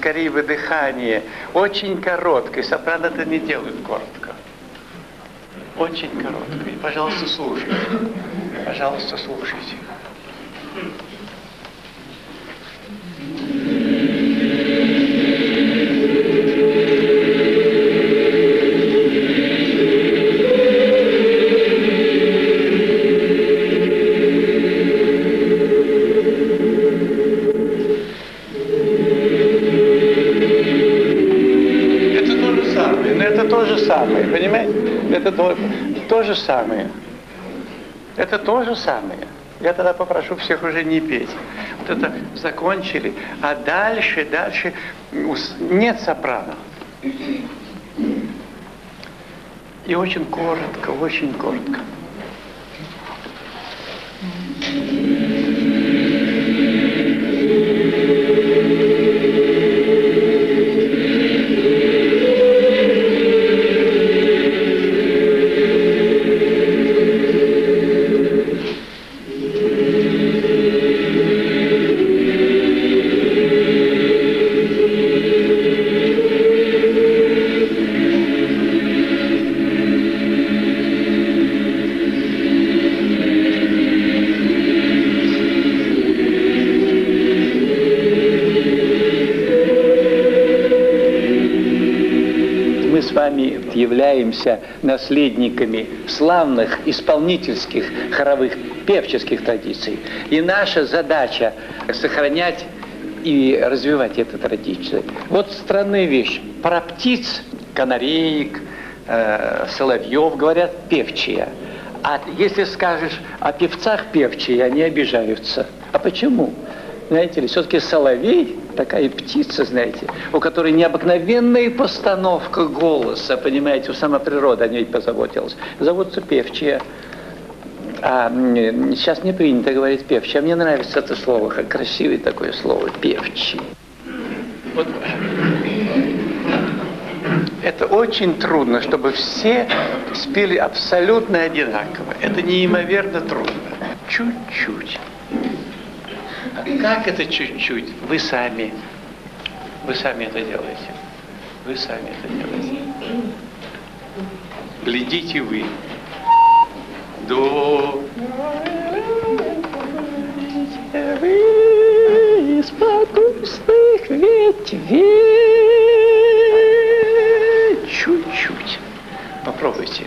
скорее выдыхание, очень короткое. Сопрано это не делают коротко. Очень короткое. Пожалуйста, слушайте. Пожалуйста, слушайте. То же самое. Это то же самое. Я тогда попрошу всех уже не петь. Вот это закончили. А дальше, дальше нет сопрано. И очень коротко, очень коротко. Являемся наследниками славных исполнительских хоровых певческих традиций. И наша задача сохранять и развивать эту традицию. Вот странная вещь. Про птиц, канареек, э, соловьев говорят певчие. А если скажешь о певцах певчие, они обижаются. А почему? Знаете ли, все-таки соловей такая птица, знаете, у которой необыкновенная постановка голоса, понимаете, у сама природа о ней позаботилась. Зовутся певчие. А сейчас не принято говорить певчий, а мне нравится это слово, как красивое такое слово, певчий. Вот. Это очень трудно, чтобы все спели абсолютно одинаково. Это неимоверно трудно. Чуть-чуть. Как это чуть-чуть? Вы сами. Вы сами это делаете. Вы сами это делаете. Глядите вы. До. Вы из кустых ветвей. Чуть-чуть. Попробуйте.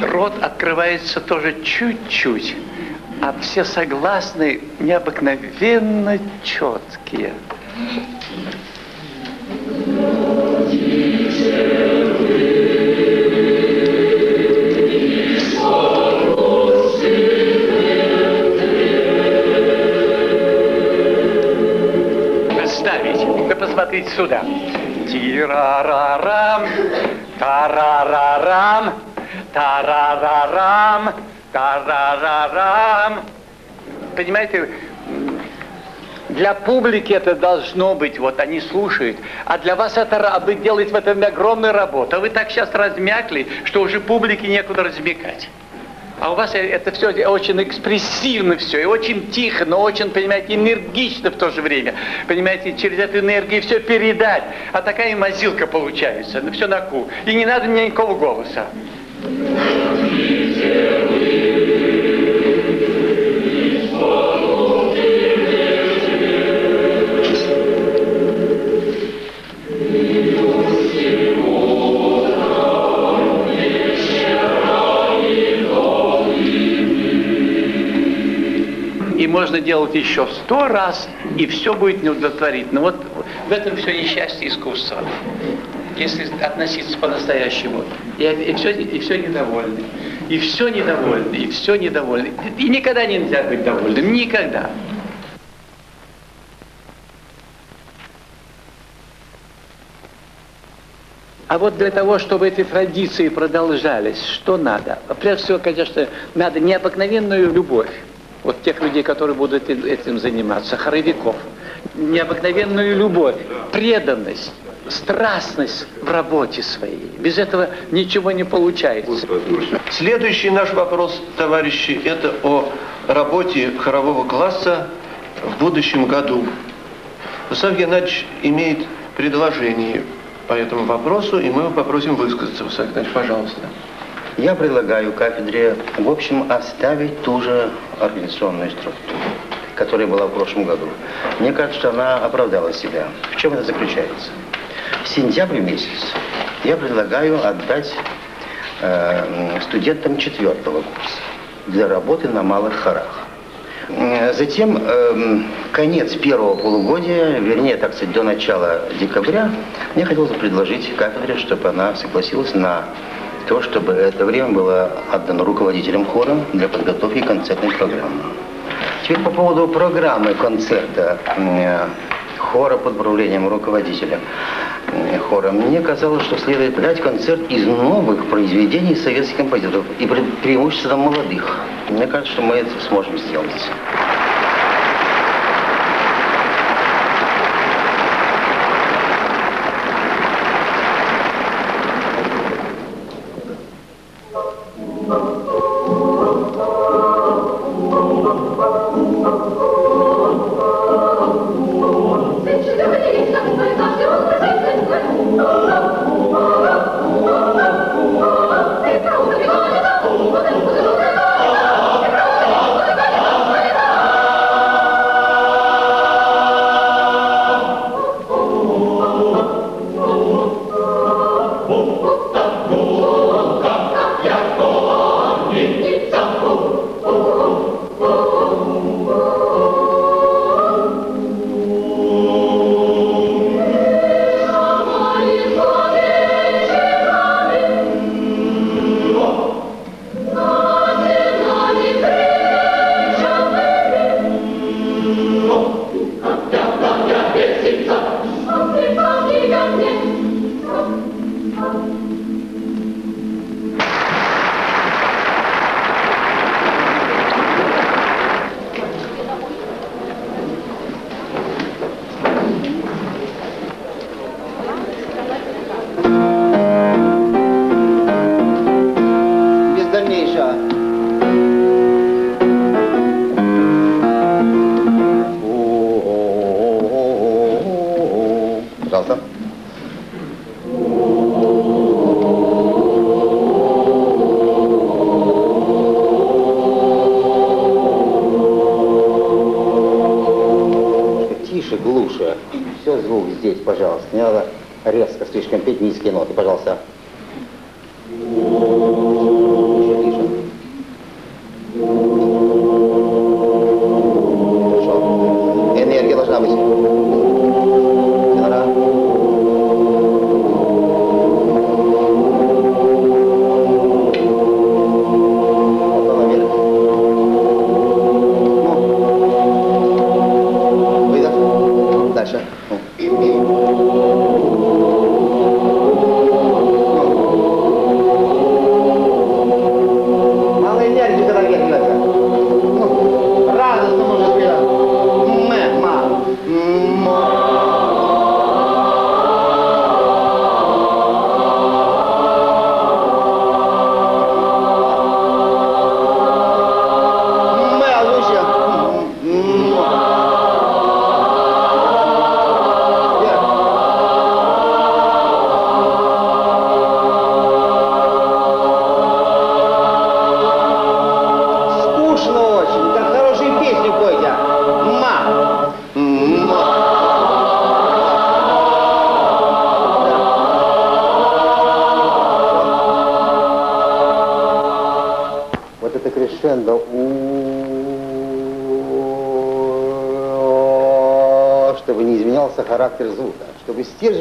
Рот открывается тоже чуть-чуть а все согласны необыкновенно четкие. Представить. Вы посмотрите сюда. Тирарарам, тарарарам, тарарарам. Та-ра-ра-рам. Понимаете, для публики это должно быть, вот они слушают, а для вас это, вы делаете в этом огромную работу. А вы так сейчас размякли, что уже публике некуда размекать. А у вас это все очень экспрессивно все, и очень тихо, но очень, понимаете, энергично в то же время. Понимаете, через эту энергию все передать. А такая мазилка получается, ну все на ку. И не надо никакого голоса. Можно делать еще сто раз, и все будет неудовлетворительно. Вот в этом все несчастье искусства если относиться по-настоящему. И, и, все, и все недовольны. И все недовольны, и все недовольны. И никогда нельзя быть довольным, никогда. А вот для того, чтобы эти традиции продолжались, что надо? Прежде всего, конечно, надо необыкновенную любовь. Вот тех людей, которые будут этим заниматься, хоровиков. Необыкновенную любовь, преданность страстность в работе своей. Без этого ничего не получается. Следующий наш вопрос, товарищи, это о работе хорового класса в будущем году. Владислав Геннадьевич имеет предложение по этому вопросу, и мы его попросим высказаться. Владислав Геннадьевич, пожалуйста. Я предлагаю кафедре, в общем, оставить ту же организационную структуру, которая была в прошлом году. Мне кажется, что она оправдала себя. В чем это заключается? В сентябре месяц я предлагаю отдать э, студентам четвертого курса для работы на малых хорах. Э, затем э, конец первого полугодия, вернее, так сказать, до начала декабря, мне хотелось предложить кафедре, чтобы она согласилась на то, чтобы это время было отдано руководителям хора для подготовки концертной программы. Теперь по поводу программы концерта э, хора под управлением руководителя э, хора. Мне казалось, что следует дать концерт из новых произведений советских композиторов и пре преимущественно молодых. Мне кажется, что мы это сможем сделать.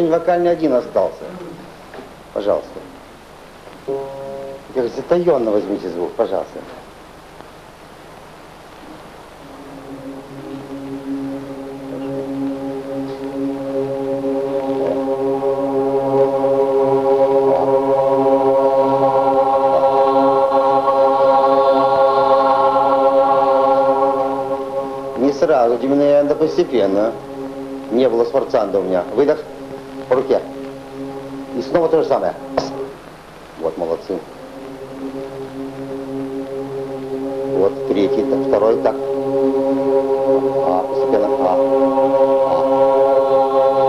Вокальный один остался. Пожалуйста. Как затаенно возьмите звук, пожалуйста. Сразу, именно постепенно. Не было сфорцанда у меня. Выдох по руке. И снова то же самое. Вот, молодцы. Вот третий, так, второй, так. А, постепенно. А.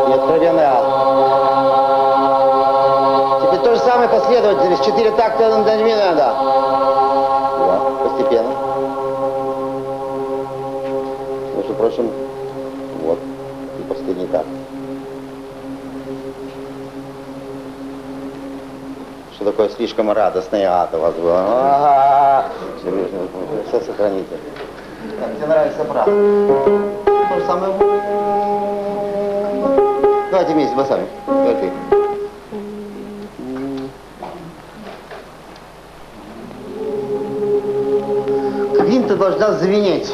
а. И откровенный А. Теперь то же самое последовательность. Четыре такта на такое слишком радостное ад у вас было? Все сохраните. Так, тебе нравится брат? То же самое. Давайте вместе, вы сами. Давайте. Квинта должна звенеть.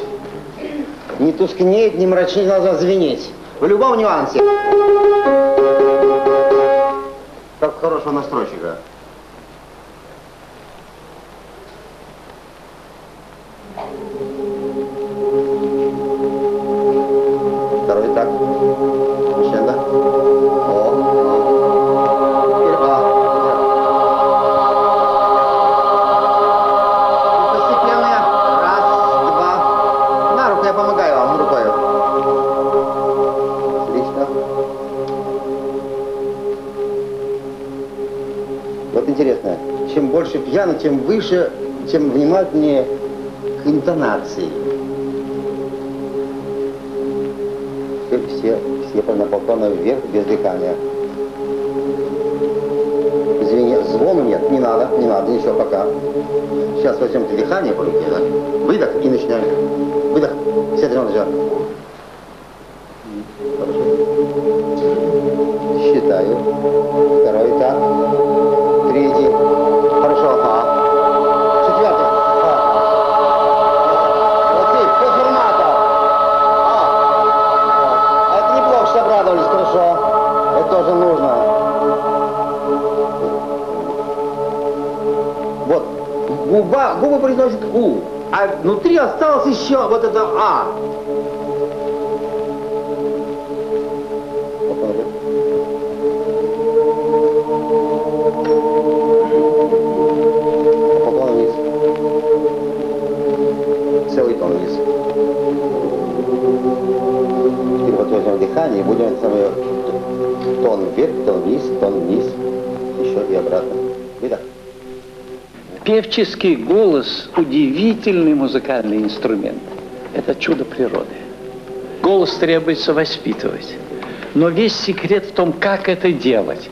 Не тускнеть, не мрачнеть, должна звенеть. В любом нюансе. Как хорошего настройщика. Второй так. Еще, да? О, о. Теперь А. Вам, рукой. Отлично. Вот интересно, чем больше пьяно, тем выше, тем внимательнее интонации. Все, все по наполтона вверх, без дыхания. Извини, звона нет, не надо, не надо, ничего пока. Сейчас возьмемте дыхание по руке, да? Выдох и начинаем. Выдох. Все начала. Губы произносят У, а внутри осталось еще вот это А. Певческий голос – удивительный музыкальный инструмент. Это чудо природы. Голос требуется воспитывать. Но весь секрет в том, как это делать.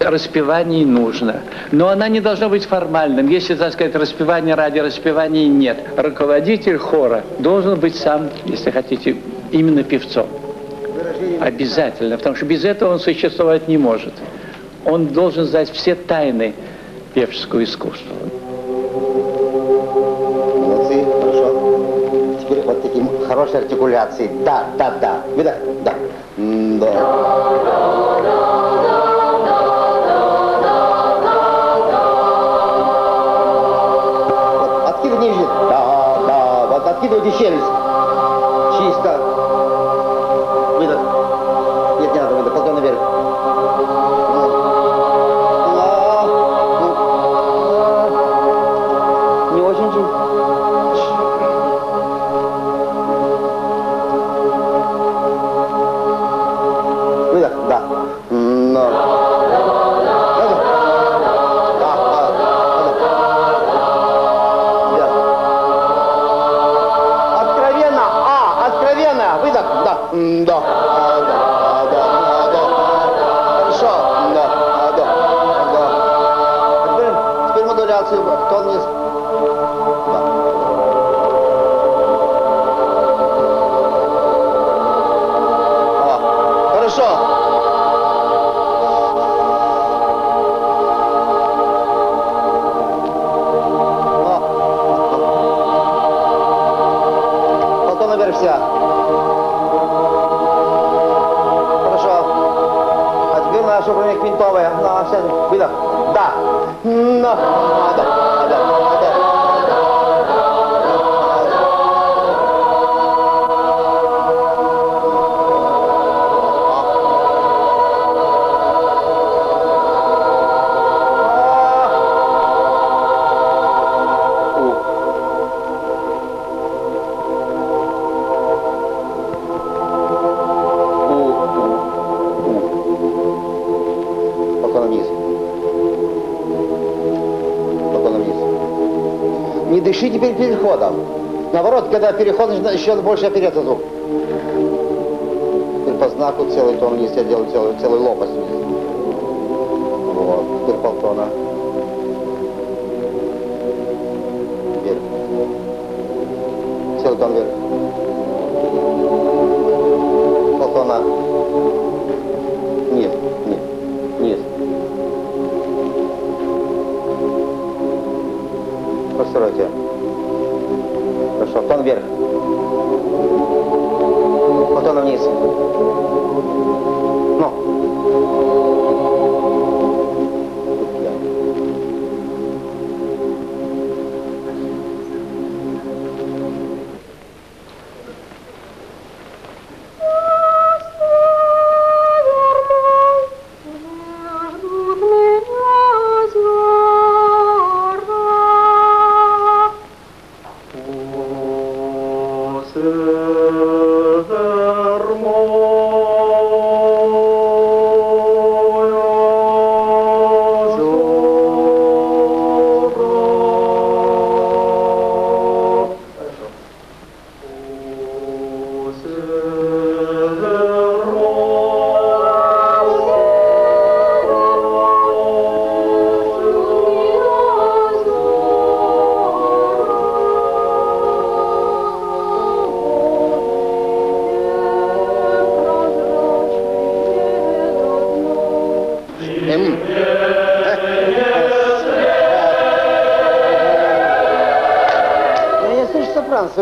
Распевание нужно. Но она не должна быть формальным. Если, так сказать, распевание ради распевания нет. Руководитель хора должен быть сам, если хотите, именно певцом. Обязательно, потому что без этого он существовать не может. Он должен знать все тайны певческого искусства. Хорошей артикуляцией. Да, да, да. Выдох, да. Да. Вот откидывай ниже. Да, да. Вот откидывайте челюсть. Перед переходом. Наоборот, когда переход еще больше опереться звук. Теперь по знаку целый тон вниз, я делаю целую, целую лопасть вниз. Вот, теперь полтона. Вверх. Целый тон вверх. Полтона. Низ, низ, низ. Постройте. Вверх.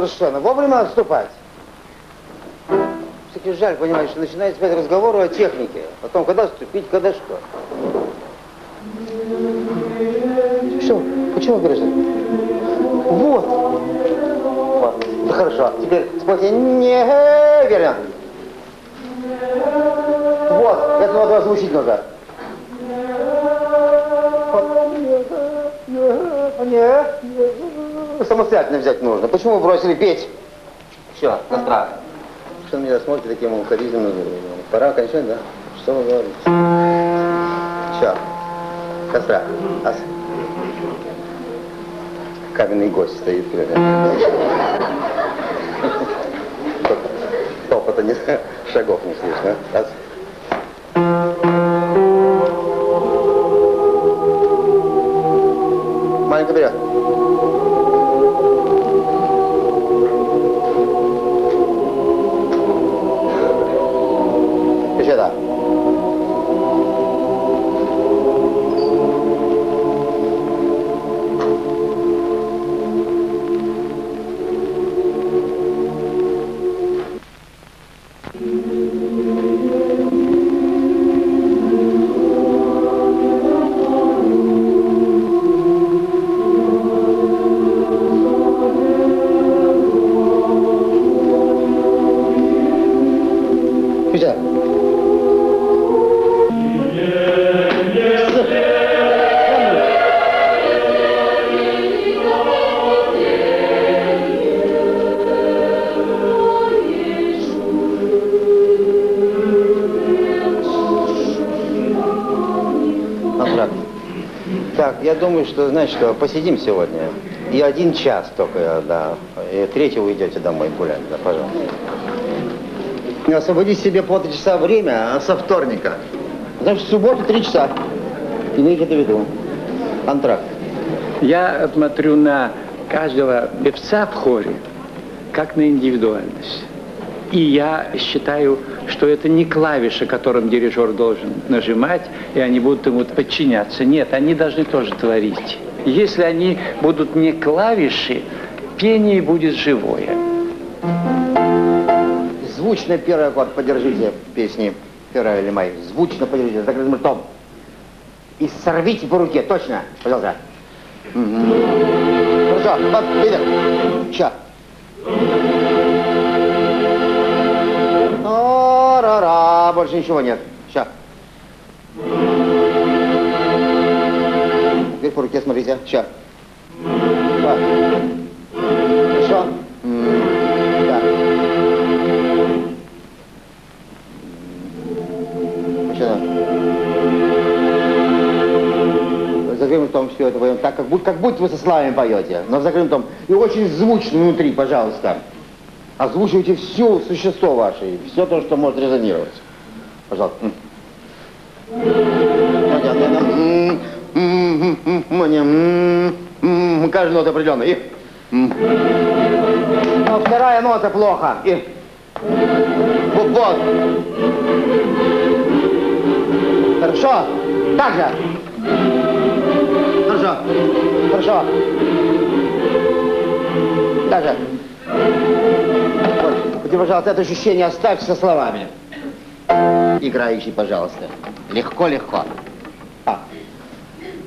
Совершенно. Вовремя отступать. Все-таки жаль, понимаешь, что начинается опять разговоры о технике. О том, когда вступить, когда что. Что? Почему говоришь? Вот. Вот. Да хорошо. Теперь спойте неверно. Вот. Это надо озвучить нужно. Самостоятельно взять нужно. Почему бросили петь? Все, на страх. Что на меня смотрите таким укоризненным? Пора кончать, да? Что вы говорите? Все. Костра. Ас. Каменный гость стоит. Топота не шагов не слышно. Ас. Думаю, что, значит, что посидим сегодня. И один час только, да. И третьего уйдете домой гулять, да, пожалуйста. Не освободи себе по три часа время, а со вторника. Значит, в субботу три часа. Имейте это в виду. Антракт. Я смотрю на каждого певца в хоре, как на индивидуальность. И я считаю, что это не клавиши, которым дирижер должен нажимать, и они будут ему подчиняться. Нет, они должны тоже творить. Если они будут не клавиши, пение будет живое. Звучно первый аккорд подержите песни Пера или Май. Звучно подержите, закрытым ртом. И сорвите по руке, точно, пожалуйста. Мгм. Хорошо, вот, видишь? Ща. Ра-ра, больше ничего нет. Смотрите. Ща. Так. Хорошо? Да. Закрыем ртом. все это поем так, как будто, как будто вы со словами поете, но в закрытом том. И очень звучно внутри, пожалуйста. Озвучивайте все существо ваше, все то, что может резонировать. Пожалуйста. Каждая нота определенная. И. Но вторая нота плохо. И. Вот. Хорошо. Так же. Хорошо. Хорошо. Так же. Ты, пожалуйста, это ощущение оставь со словами. Играющий, пожалуйста. Легко, легко. А.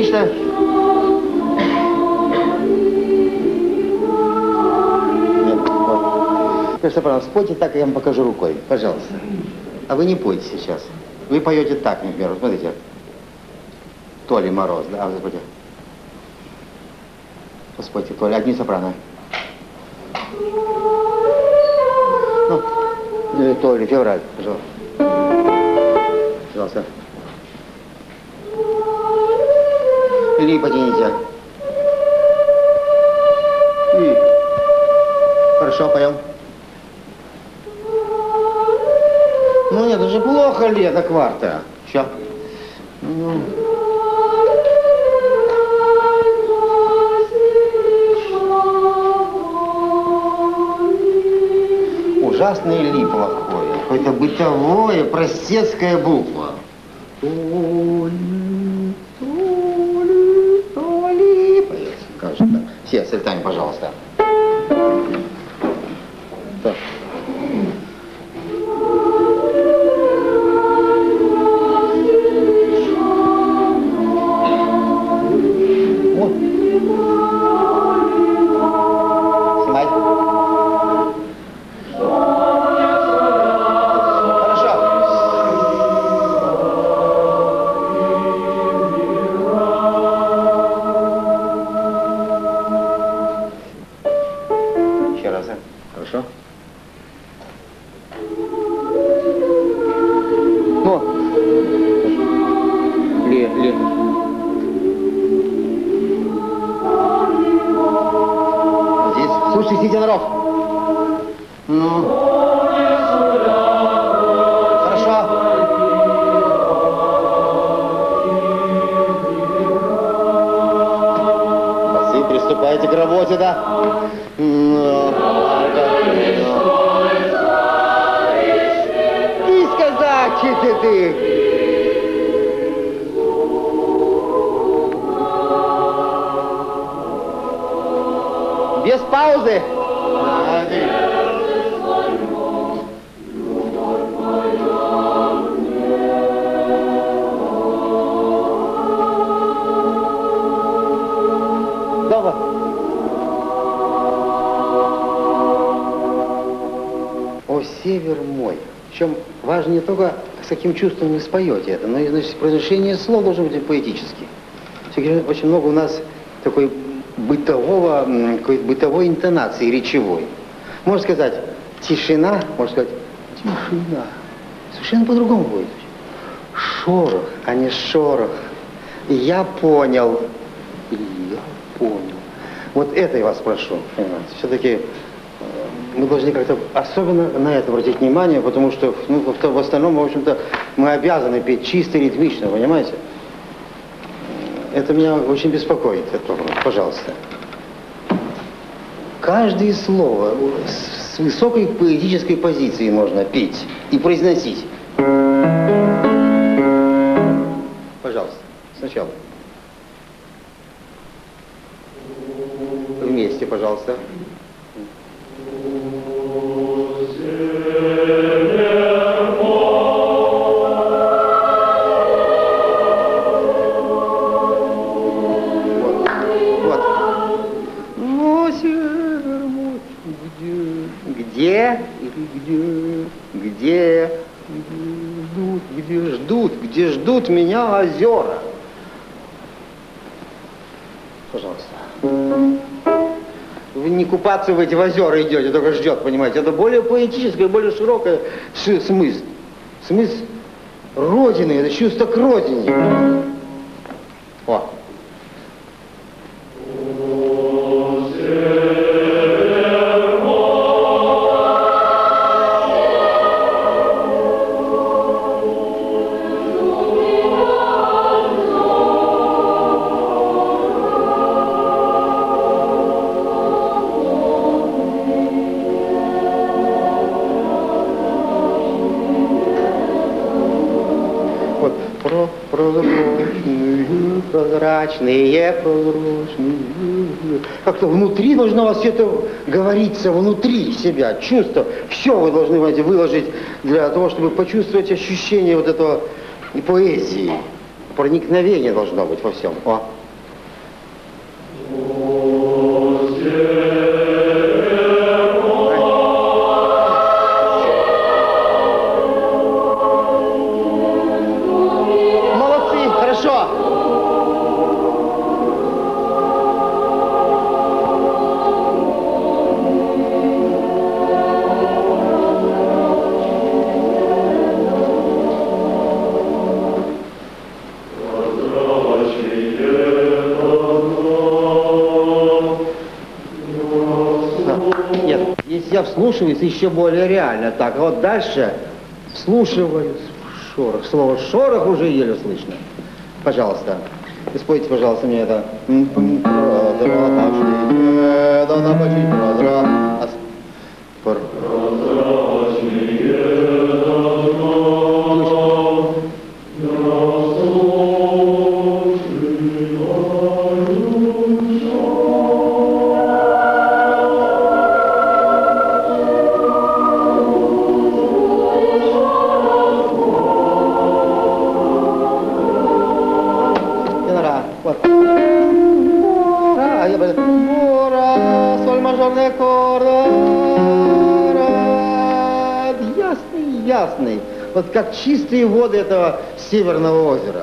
Отлично. Теперь, пожалуйста, спойте так, я вам покажу рукой. Пожалуйста. А вы не пойте сейчас. Вы поете так, например. Смотрите. Толи Мороз, да? А, господи. Господи, Толя, одни сопрано. Ну, э, Толи, февраль, пожалуйста. Пожалуйста. Ли потяните. И. Хорошо, поем. Ну нет, это же плохо ли, это кварта. Все. Ну. Ужасное ли плохое? Какое-то бытовое, простецкая буква. Толи, толи, толи. Поется, кажется. Все с альтами, пожалуйста. Каким чувством вы споете это, но и значит, произношение слов должно быть поэтически. Очень много у нас такой бытового, м, какой-то бытовой интонации речевой. Можно сказать тишина, можно сказать тишина. Совершенно по-другому будет. Шорох, а не шорох. Я понял. Я понял. Вот это я вас прошу, понимаете. Все-таки должны как-то особенно на это обратить внимание, потому что ну, в, остальном, в общем-то, мы обязаны петь чисто и ритмично, понимаете? Это меня очень беспокоит, этот вопрос. Пожалуйста. Каждое слово с высокой поэтической позиции можно петь и произносить. Пожалуйста, сначала. Вместе, пожалуйста. Озера. Пожалуйста. Вы не купаться в эти озера идете, только ждет, понимаете. Это более поэтическое, более широкое смысл. Смысл Родины, это чувство к родине. Прозрачные, прозрачные. Как-то внутри должно у вас это говориться, внутри себя, чувство. Все вы должны знаете, выложить для того, чтобы почувствовать ощущение вот этого поэзии. Проникновение должно быть во всем. О. вслушивается еще более реально. Так, а вот дальше вслушиваюсь шорох. Слово шорох уже еле слышно. Пожалуйста. Спойте, пожалуйста, мне это. Чистые воды этого северного озера.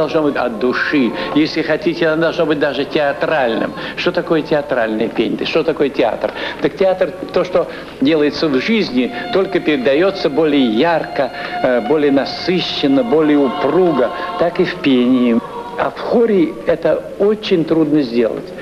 Должно быть от души. Если хотите, оно должно быть даже театральным. Что такое театральное пение? Что такое театр? Так театр, то, что делается в жизни, только передается более ярко, э, более насыщенно, более упруго, так и в пении. А в хоре это очень трудно сделать.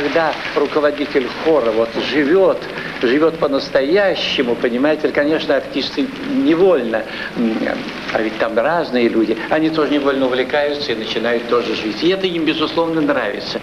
Когда руководитель хора вот живет, живет по-настоящему, понимаете, конечно, артисты невольно, а ведь там разные люди, они тоже невольно увлекаются и начинают тоже жить. И это им, безусловно, нравится.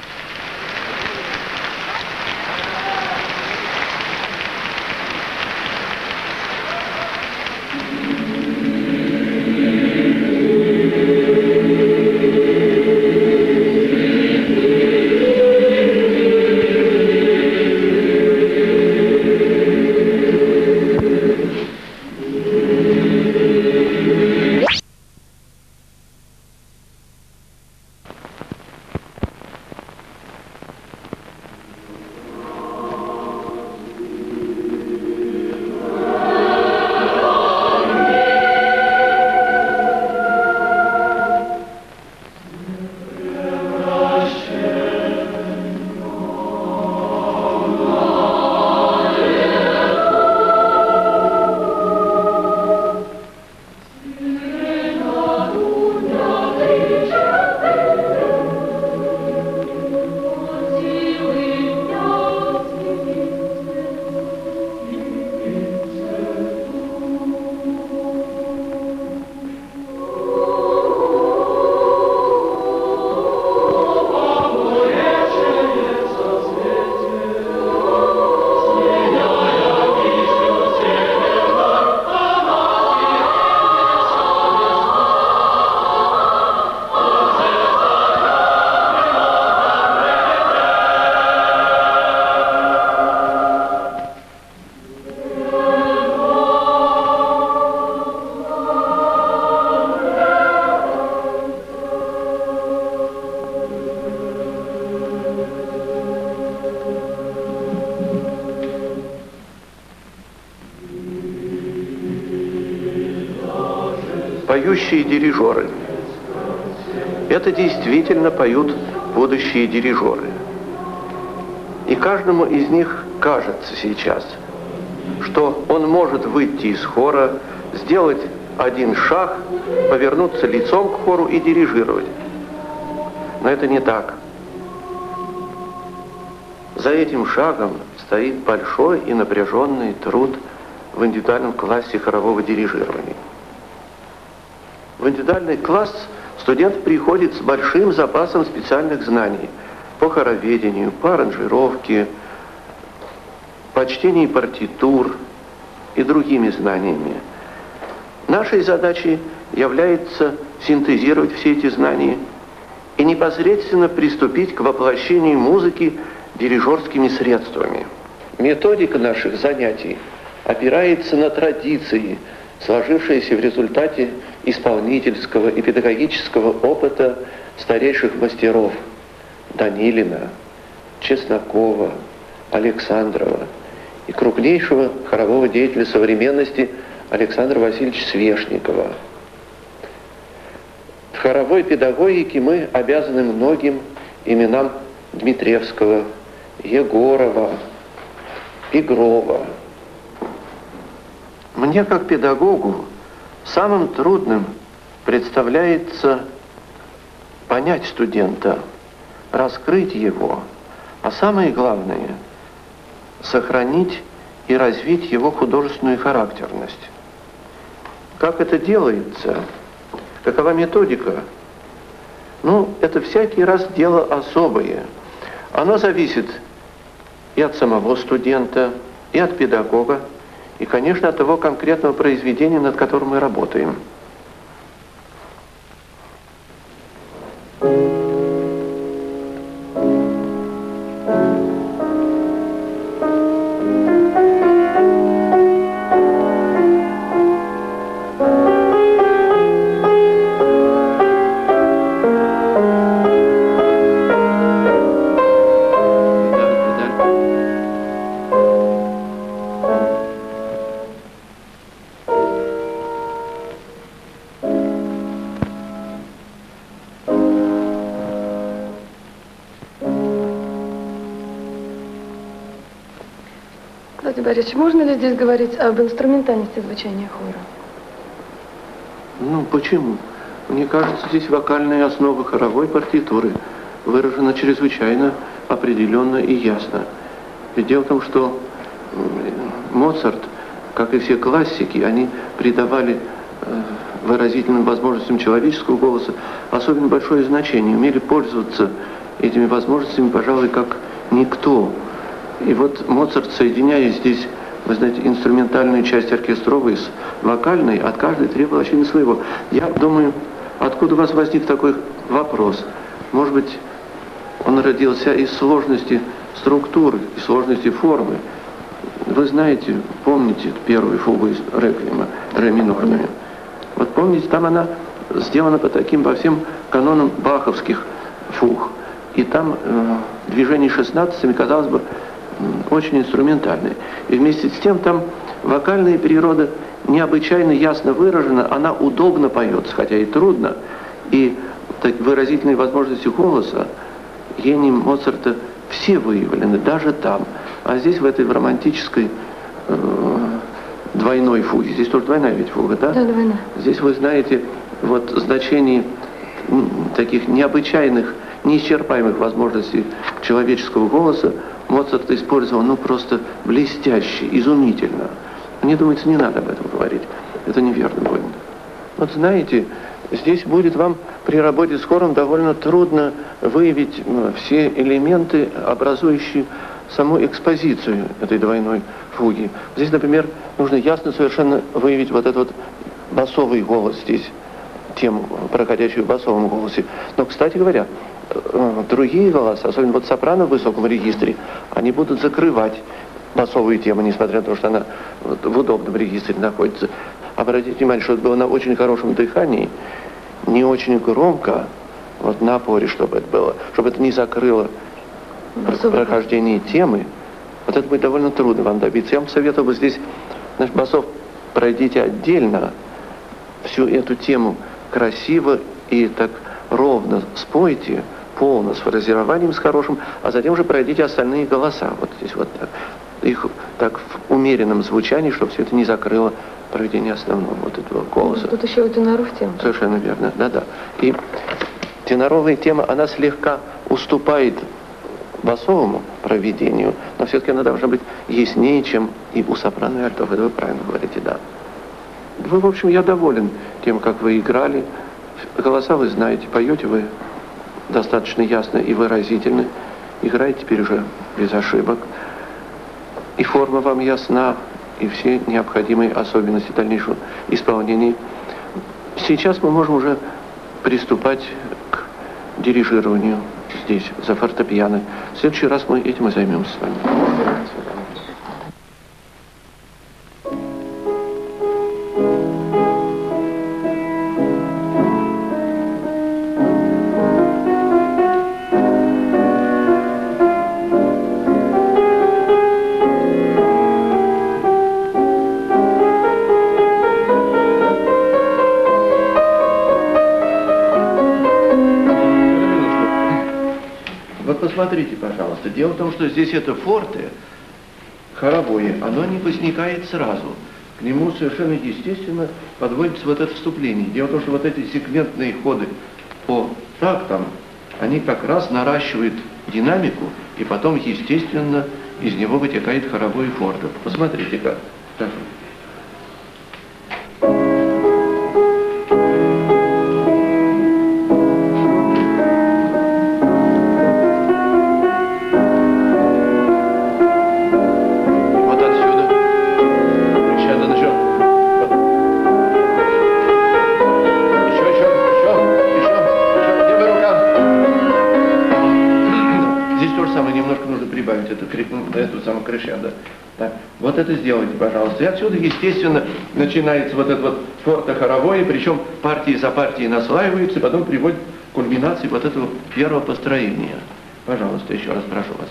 Поющие дирижеры. Это действительно поют будущие дирижеры. И каждому из них кажется сейчас, что он может выйти из хора, сделать один шаг, повернуться лицом к хору и дирижировать. Но это не так. За этим шагом стоит большой и напряженный труд в индивидуальном классе хорового дирижирования. В индивидуальный класс студент приходит с большим запасом специальных знаний по хороведению, по аранжировке, по чтению партитур и другими знаниями. Нашей задачей является синтезировать все эти знания и непосредственно приступить к воплощению музыки дирижерскими средствами. Методика наших занятий опирается на традиции, сложившиеся в результате исполнительского и педагогического опыта старейших мастеров Данилина, Чеснокова, Александрова и крупнейшего хорового деятеля современности Александра Васильевича Свешникова. В хоровой педагогике мы обязаны многим именам Дмитриевского, Егорова, Пегрова. Мне, как педагогу, самым трудным представляется понять студента, раскрыть его, а самое главное – сохранить и развить его художественную характерность. Как это делается? Какова методика? Ну, это всякий раз дело особое. Оно зависит и от самого студента, и от педагога, и, конечно, от того конкретного произведения, над которым мы работаем. Борисович, можно ли здесь говорить об инструментальности звучания хора? Ну, почему? Мне кажется, здесь вокальная основа хоровой партитуры выражена чрезвычайно определенно и ясно. Ведь дело в том, что Моцарт, как и все классики, они придавали э, выразительным возможностям человеческого голоса особенно большое значение, умели пользоваться этими возможностями, пожалуй, как никто. И вот Моцарт, соединяя здесь, вы знаете, инструментальную часть оркестровой с вокальной, от каждой требовал очевидно своего. Я думаю, откуда у вас возник такой вопрос? Может быть, он родился из сложности структуры, из сложности формы. Вы знаете, помните первую фугу из Реквиема, ре минорную? Вот помните, там она сделана по таким, по всем канонам баховских фуг. И там э, движение 16 казалось бы, очень инструментальная. И вместе с тем там вокальная природа необычайно ясно выражена, она удобно поется, хотя и трудно. И так, выразительные возможности голоса гением Моцарта все выявлены, даже там. А здесь, в этой в романтической э, двойной фуге, здесь тоже двойная ведь фуга, да? Да, двойная. Здесь вы знаете вот значение таких необычайных, неисчерпаемых возможностей человеческого голоса, Моцарт использовал, ну, просто блестяще, изумительно. Мне думается, не надо об этом говорить. Это неверно будет. Вот знаете, здесь будет вам при работе с хором довольно трудно выявить все элементы, образующие саму экспозицию этой двойной фуги. Здесь, например, нужно ясно совершенно выявить вот этот вот басовый голос здесь, тему, проходящую в басовом голосе. Но, кстати говоря, другие голоса, особенно вот сопрано в высоком регистре, они будут закрывать басовую тему, несмотря на то, что она в удобном регистре находится. Обратите внимание, что это было на очень хорошем дыхании, не очень громко, вот на опоре, чтобы это было, чтобы это не закрыло Басовый. прохождение темы. Вот это будет довольно трудно вам добиться. Я вам советую бы здесь, значит, басов пройдите отдельно, всю эту тему красиво и так ровно спойте, полно, с фразированием, с хорошим, а затем уже пройдите остальные голоса. Вот здесь вот так. Их так в умеренном звучании, чтобы все это не закрыло проведение основного вот этого голоса. Тут еще и теноров тема. Совершенно верно, да-да. И теноровая тема, она слегка уступает басовому проведению, но все-таки она должна быть яснее, чем и у сопрано и альтов. Это вы правильно говорите, да. Вы, в общем, я доволен тем, как вы играли. Голоса вы знаете, поете вы достаточно ясно и выразительно. Играете теперь уже без ошибок. И форма вам ясна, и все необходимые особенности дальнейшего исполнения. Сейчас мы можем уже приступать к дирижированию здесь, за фортепиано. В следующий раз мы этим и займемся с вами. Посмотрите, пожалуйста. Дело в том, что здесь это форте, хоровое, оно не возникает сразу. К нему совершенно естественно подводится вот это вступление. Дело в том, что вот эти сегментные ходы по тактам, они как раз наращивают динамику, и потом, естественно, из него вытекает хоровое форте. Посмотрите-ка. Так. Здесь то же самое, немножко нужно прибавить кре- ну, эту самую крещендо. Так, вот это сделайте, пожалуйста. И отсюда, естественно, начинается вот это вот форте хоровое, причем партии за партией наслаиваются, потом приводит к кульминации вот этого первого построения. Пожалуйста, еще раз прошу вас.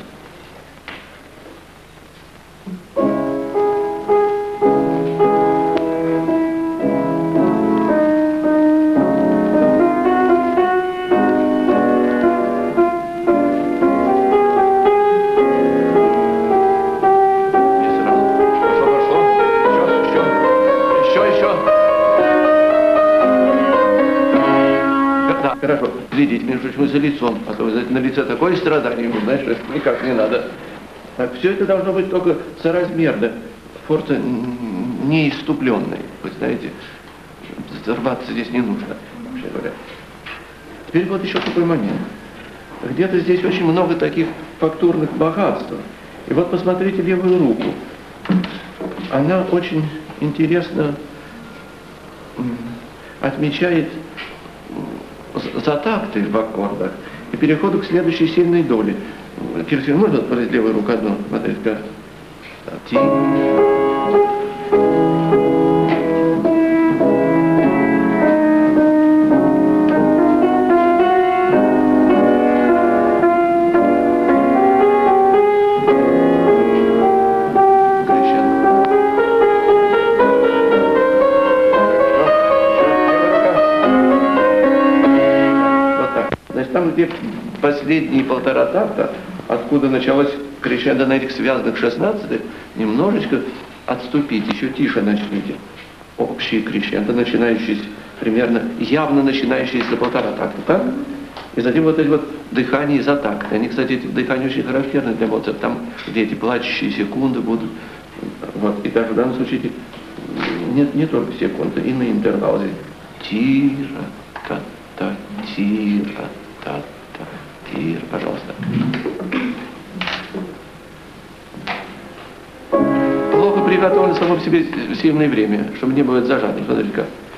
За лицом. А то на лице такое страдание, что это никак не надо. Так, все это должно быть только соразмерно. Форца м, не иступленная. Вы знаете, взорваться здесь не нужно, вообще говоря. Теперь вот еще такой момент. Где-то здесь очень много таких фактурных богатств. И вот посмотрите левую руку. Она очень интересно отмечает м, з- затакты в аккордах и переходу к следующей сильной доле. Кирсин, можно левую руку одну? Смотрите-ка. Так, Ти. Там, где последние полтора такта, откуда началось крещендо на этих связанных шестнадцатых, немножечко отступить, еще тише начните. Общие крещендо, начинающиеся примерно, явно начинающиеся за полтора такта, так? И затем вот эти вот дыхания за такт. Они, кстати, эти дыхания очень характерны для Моцарта. Там, где эти плачущие секунды будут. Вот. И даже в данном случае эти, не, только секунды, и на интервале. Тира, та, та, тира, та, та, тира. Пожалуйста. Плохо приготовлено само по себе сильное время, чтобы не было зажато. Смотрите-ка. Давай.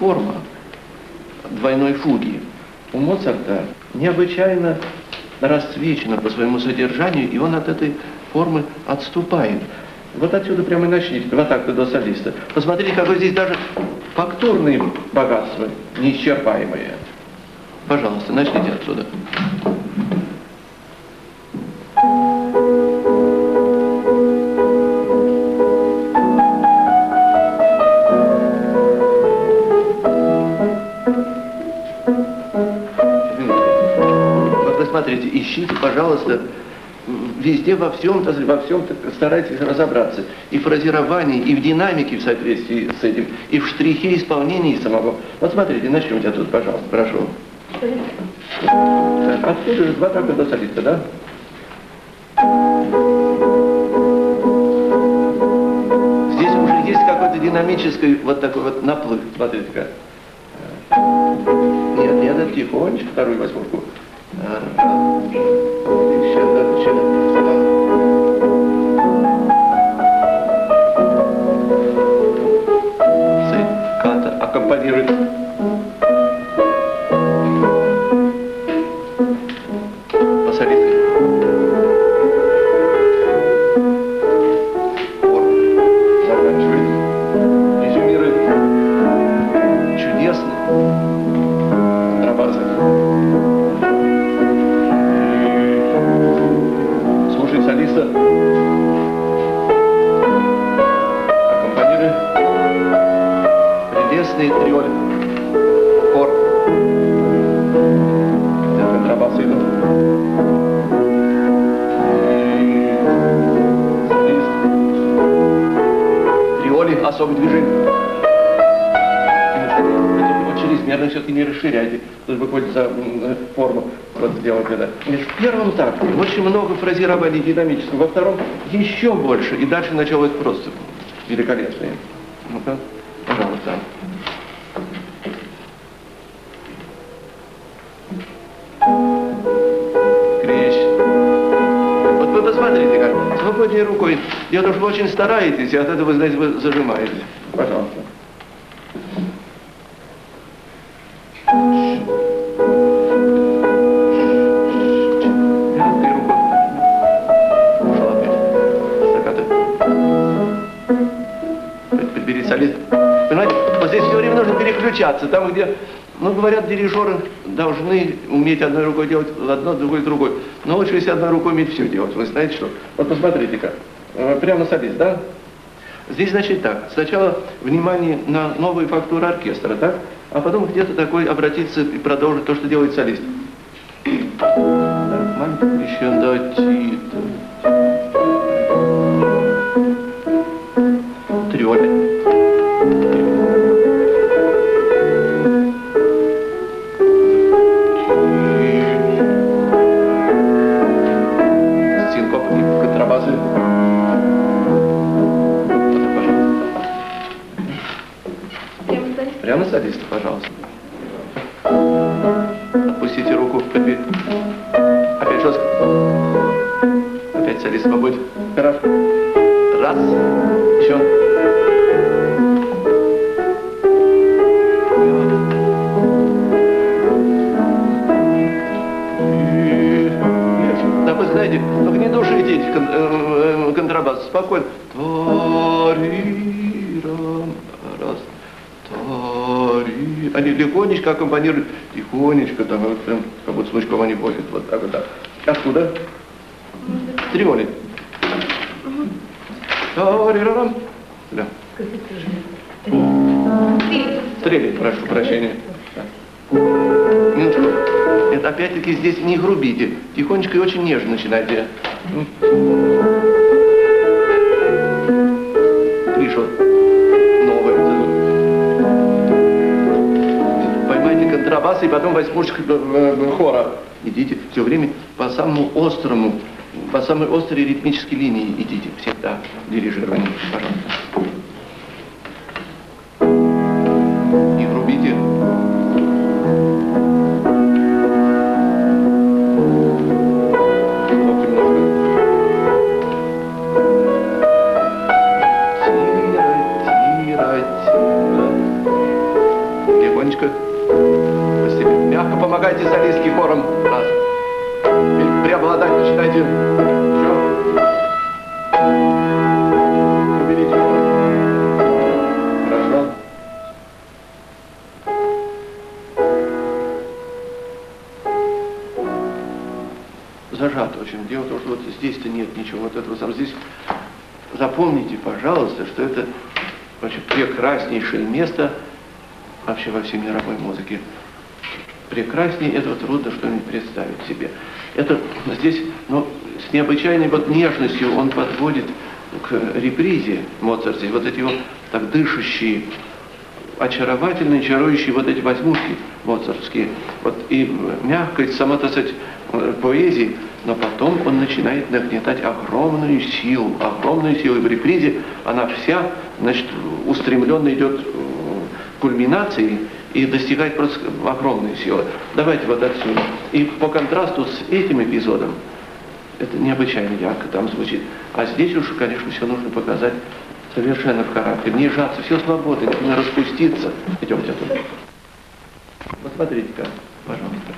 Форма двойной фуги у Моцарта необычайно расцвечена по своему содержанию, и он от этой формы отступает. Вот отсюда прямо и начните, вот так до солиста. Посмотрите, какое здесь даже фактурное богатство неисчерпаемое. Пожалуйста, начните отсюда. Ищите, пожалуйста, везде во всем, во всем старайтесь разобраться. И в фразировании, и в динамике в соответствии с этим, и в штрихе исполнения самого. Вот смотрите, начнем тут, пожалуйста, прошу. Так, отсюда же два такта до солиста, да? Здесь уже есть какой-то динамический вот такой вот наплыв, смотрите-ка. Нет, нет, тихонечко, вторую восьмушку. Аккомпанирует. Движение. Вот чрезмерно все-таки не расширяйте. Тут выходит за м, форму вот делать это. В первом такте очень много фразирования динамического, во втором еще больше. И дальше началось просто великолепное. Ну-ка, пожалуйста. Как свободнее рукой. В том, что вы очень стараетесь, и от этого, знаете, вы зажимаете. Пожалуйста. Понимаете, вот здесь все время нужно переключаться. Там, где, ну, говорят, дирижеры должны уметь одной рукой делать одно, другой, другой. Но лучше, если одной рукой уметь все делать. Вы знаете что? Вот посмотрите-ка. Э, Прямо солист, да? Здесь, значит, так. Сначала внимание на новые фактуры оркестра, так? А потом где-то такой обратиться и продолжить то, что делает солист. Самой острой ритмической линии идите. Всегда дирижирование. Пожалуйста. Здесь-то нет ничего вот этого самого. Здесь запомните, пожалуйста, что это очень прекраснейшее место вообще во всей мировой музыке. Прекраснее этого трудно что-нибудь представить себе. Это здесь, ну, с необычайной вот нежностью он подводит к репризе Моцарте, вот эти вот так дышащие, очаровательные, чарующие вот эти возьмушки моцартские, вот и мягкость, сама, так сказать, э, поэзии, но потом он начинает нагнетать огромную силу, огромную силу. И в репризе она вся, значит, устремленно идет э, кульминации и достигает просто огромной силы. Давайте вот отсюда. И по контрасту с этим эпизодом, это необычайно ярко там звучит. А здесь уж, конечно, все нужно показать совершенно в характер. Не сжаться, все свободно, не распуститься. Идемте оттуда. Посмотрите-ка, пожалуйста.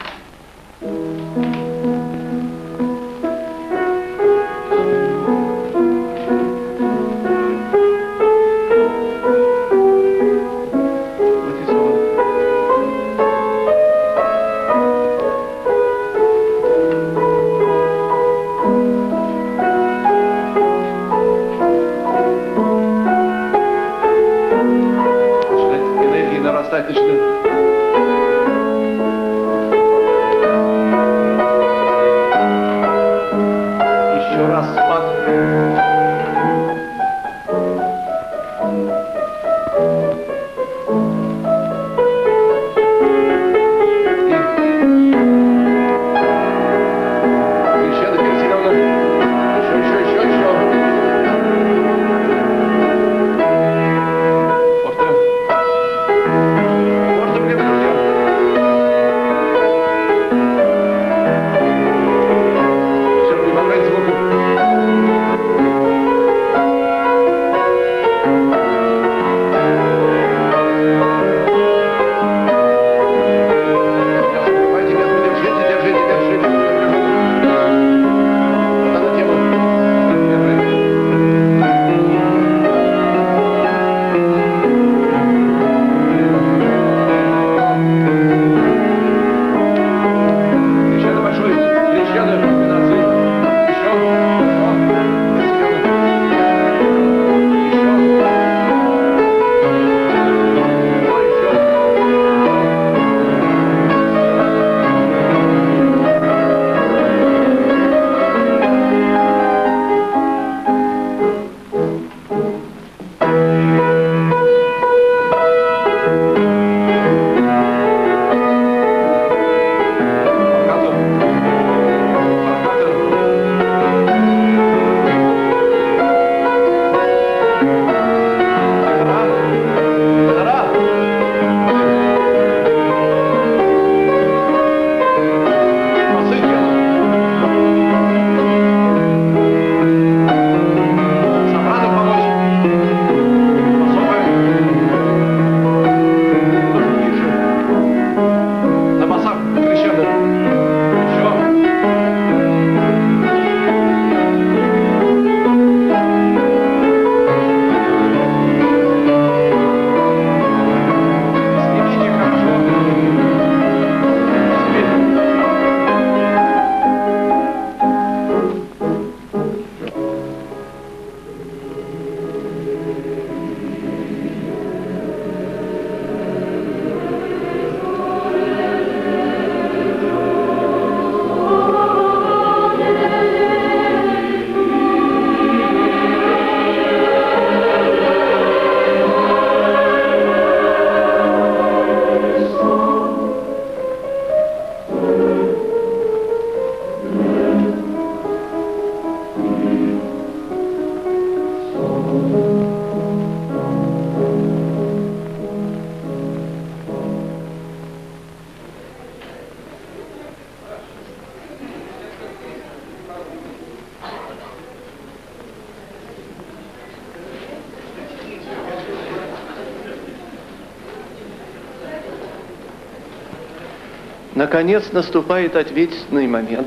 Наконец наступает ответственный момент,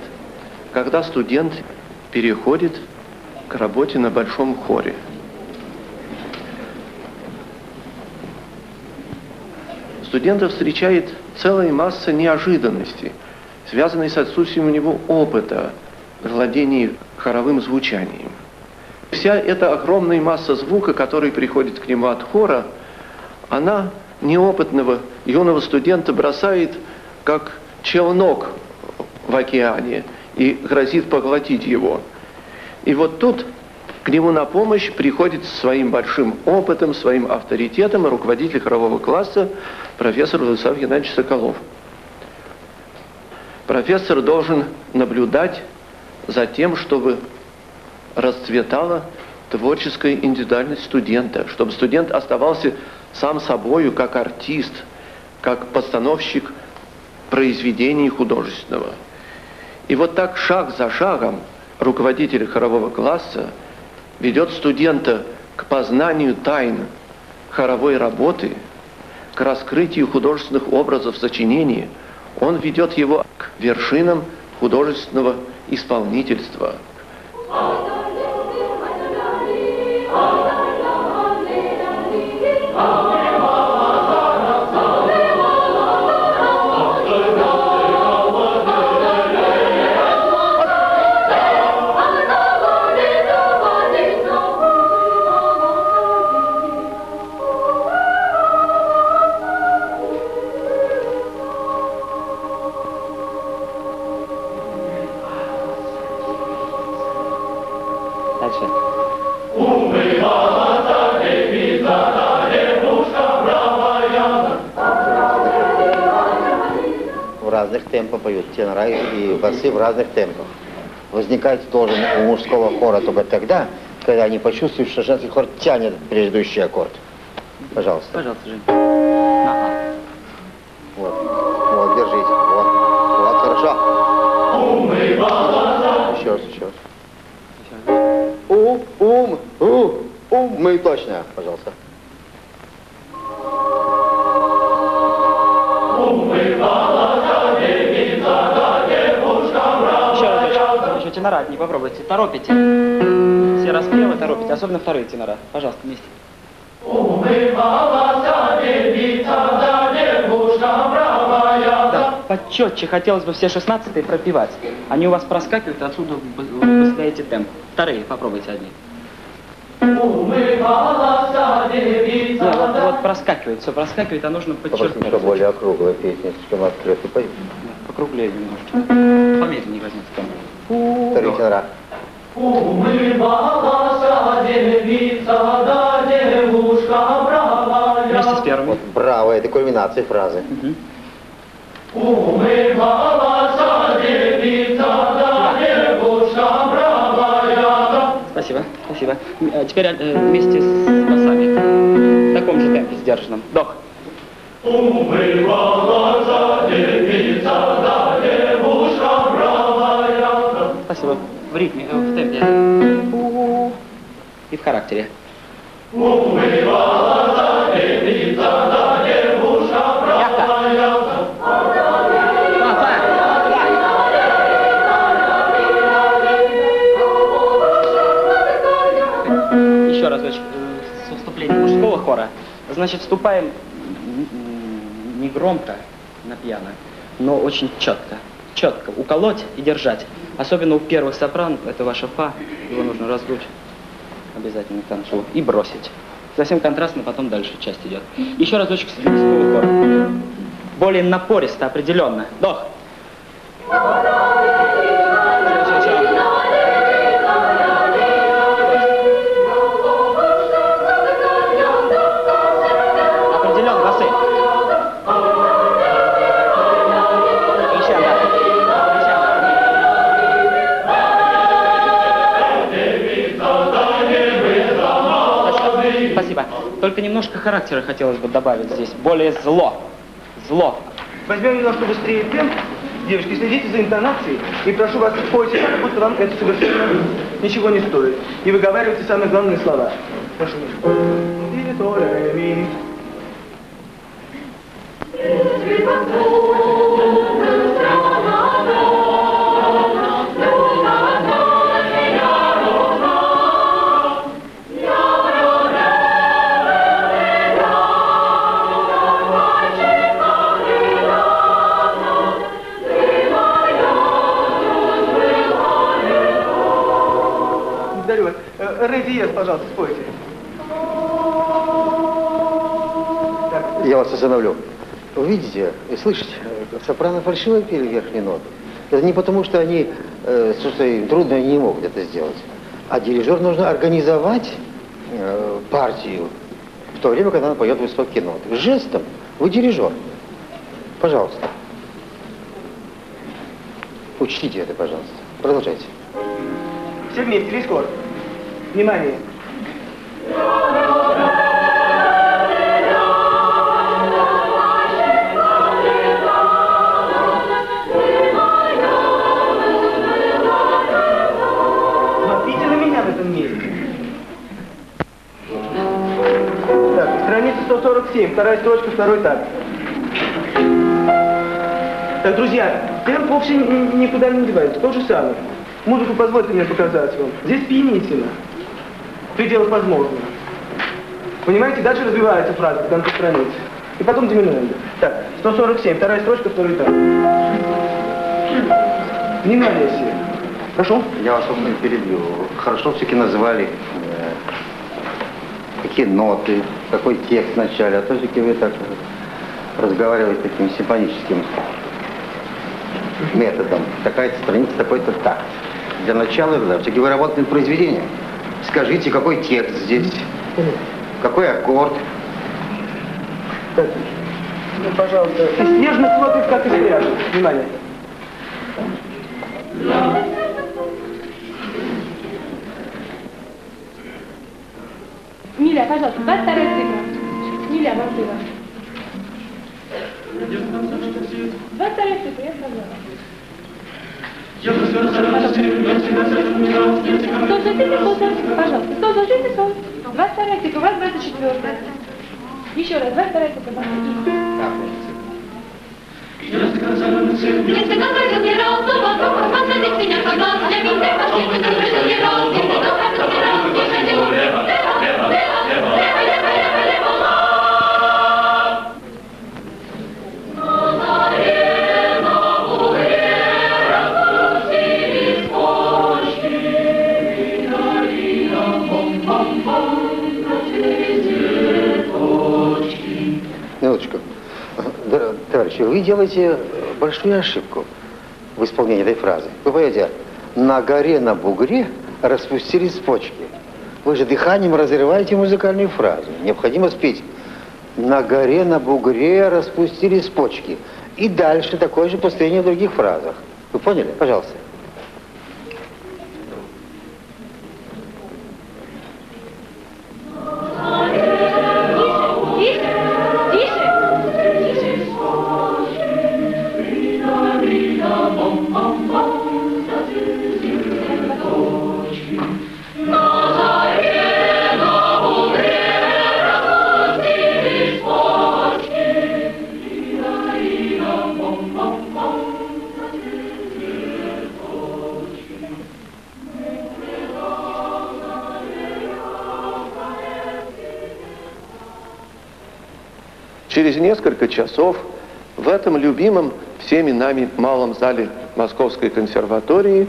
когда студент переходит к работе на большом хоре. Студента встречает целая масса неожиданностей, связанных с отсутствием у него опыта владения хоровым звучанием. Вся эта огромная масса звука, который приходит к нему от хора, она неопытного юного студента бросает как челнок в океане и грозит поглотить его. И вот тут к нему на помощь приходит своим большим опытом, своим авторитетом руководитель хорового класса профессор Владислав Геннадьевич Соколов. Профессор должен наблюдать за тем, чтобы расцветала творческая индивидуальность студента, чтобы студент оставался сам собою как артист, как постановщик произведений художественного. И вот так шаг за шагом руководитель хорового класса ведет студента к познанию тайн хоровой работы, к раскрытию художественных образов сочинения, он ведет его к вершинам художественного исполнительства. Темпах поют тенора и басы в разных темпах. Возникает тоже у мужского хора только тогда, когда они почувствуют, что женский хор тянет предыдущий аккорд. Пожалуйста. Пожалуйста, Жень. Ум, у, ум, мы точно. Пожалуйста. тенора не попробуйте. Торопите. Все распевы торопите, особенно вторые тенора. Пожалуйста, вместе. Да, почетче хотелось бы все шестнадцатые пропивать. Они у вас проскакивают, отсюда убыстряете темп. Вторые попробуйте одни. Не, вот, вот проскакивает, все проскакивает, а нужно подчеркнуть. Попросим более округлая песня, чем открытый поют. Покруглее немножечко. Помедленнее возьмите. Второй тенора. Вместе с первым. Вот браво, это кульминация фразы. Угу. Спасибо, спасибо. А теперь э, вместе с басами. В таком же темпе, сдержанном. Умывала девушка Спасибо. В ритме, э, в темпе. И в характере. Еще Значит, вступаем не громко на пьяно, но очень четко четко уколоть и держать. Особенно у первых сопран, это ваша фа, его нужно раздуть обязательно к концу и бросить. Совсем контрастно, потом дальше часть идет. Еще разочек с хора. Более напористо, определенно. Вдох. Только немножко характера хотелось бы добавить здесь. Более зло. Зло. Возьмем немножко быстрее темп. Девушки, следите за интонацией. И прошу вас, пойте так, будто вам это совершенно ничего не стоит. И выговаривайте самые главные слова. Прошу. Видите и слышите, э, сопрано фальшиво пели верхние ноты. Это не потому, что они, э, что им трудно, не могут это сделать. А дирижер нужно организовать э, партию в то время, когда она поет высокие ноты. Жестом. Вы дирижер. Пожалуйста. Учтите это, пожалуйста. Продолжайте. Все вместе, весь. Внимание. 147, вторая строчка, второй так. Так, друзья, темп вовсе ни- никуда не девается, тот же самый. Музыку позвольте мне показать вам. Здесь пьянительно. В пределах возможного. Понимаете, дальше развивается фраза в конце страницы. И потом диминуэнда. Так, 147, вторая строчка, второй этап. Внимание все. Прошу. Я вас не перебью. Хорошо все-таки назвали, какие ноты, какой текст вначале, а то все-таки вы так разговариваете таким симфоническим методом. Такая-то страница, такой-то так. Для начала, да, все-таки вы работаете над произведением. Скажите, какой текст здесь, какой аккорд. Ну, пожалуйста. Снежно смотрит, как из пряжи. Внимание. Миля, пожалуйста, 22 цифра. Миля, Мартына. 22 цифра, я сказала. Сто шестьдесят восемь, пожалуйста, сто шестьдесят восемь. 22 цифра, у вас 24 Еще раз, 22 цифра, пожалуйста. Este canto es mi rostro, cuando pasa de señal pagado, de mi tema, que me duele mi rostro, que me toca mi Товарищи, вы делаете большую ошибку в исполнении этой фразы. Вы поете «На горе, на бугре распустились почки». Вы же дыханием разрываете музыкальную фразу. Необходимо спеть «На горе, на бугре распустились почки». И дальше такое же построение в других фразах. Вы поняли? Пожалуйста. Через несколько часов в этом любимом всеми нами малом зале Московской консерватории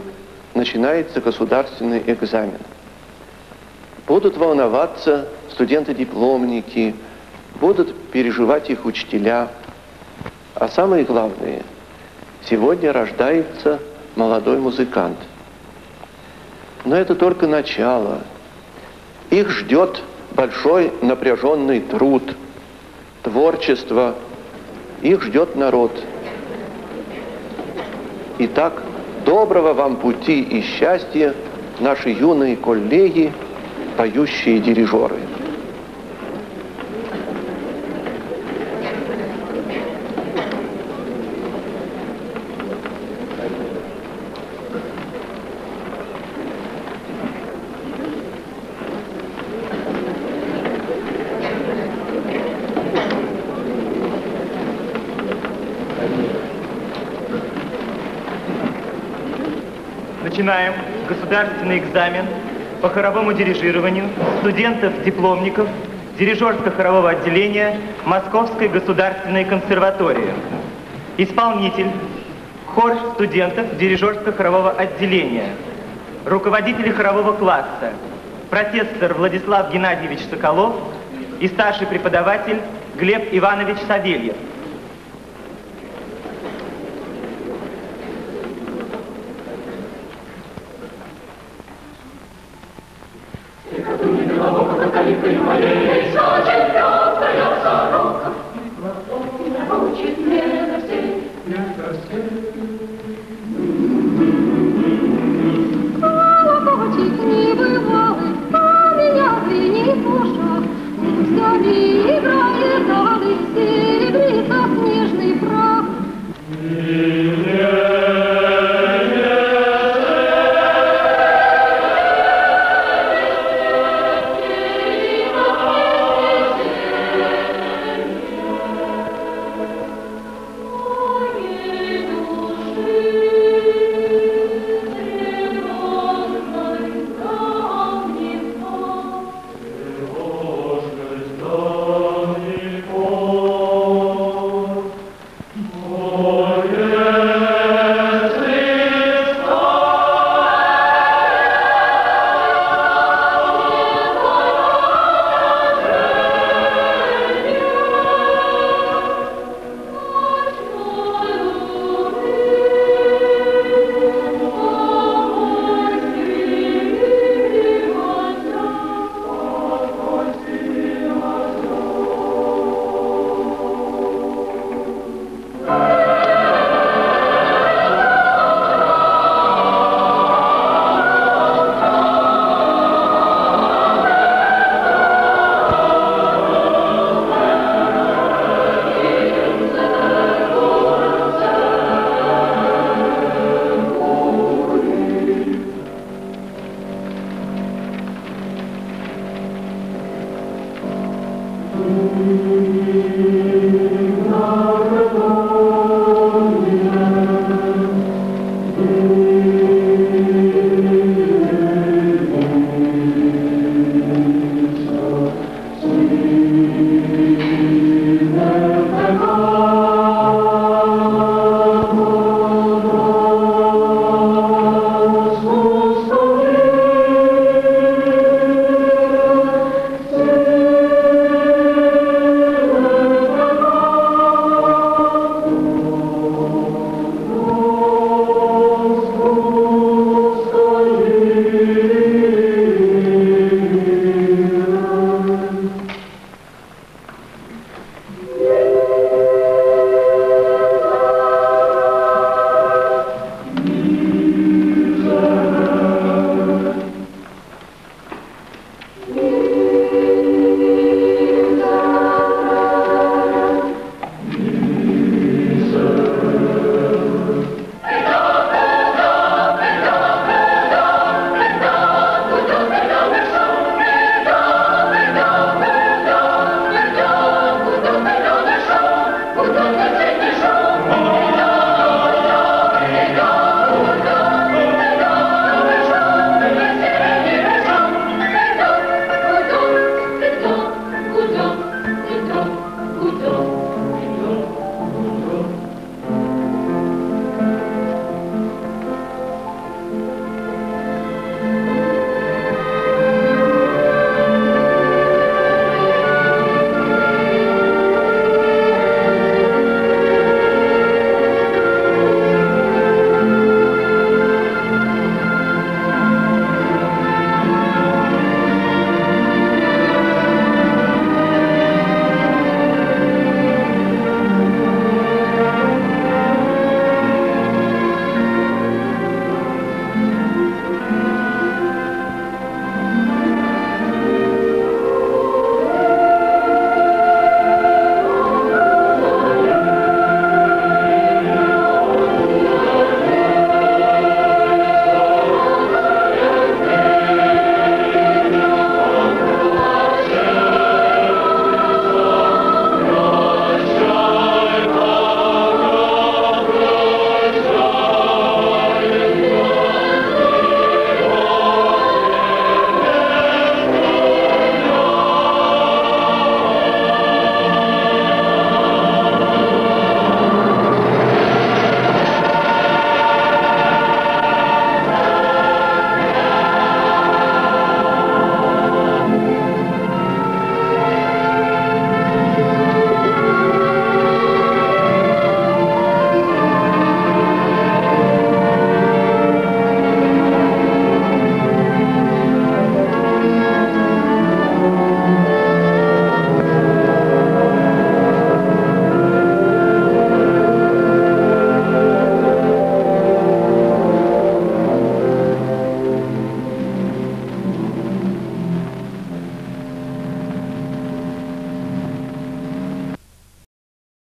начинается государственный экзамен. Будут волноваться студенты-дипломники, будут переживать их учителя. А самое главное, сегодня рождается молодой музыкант. Но это только начало. Их ждет большой напряженный труд – творчество, их ждет народ. Итак, доброго вам пути и счастья, наши юные коллеги, поющие дирижеры. Начинаем государственный экзамен по хоровому дирижированию студентов-дипломников дирижерско-хорового отделения Московской государственной консерватории. Исполнитель – хор студентов дирижерско-хорового отделения. Руководители хорового класса профессор Владислав Геннадьевич Соколов и старший преподаватель Глеб Иванович Савельев.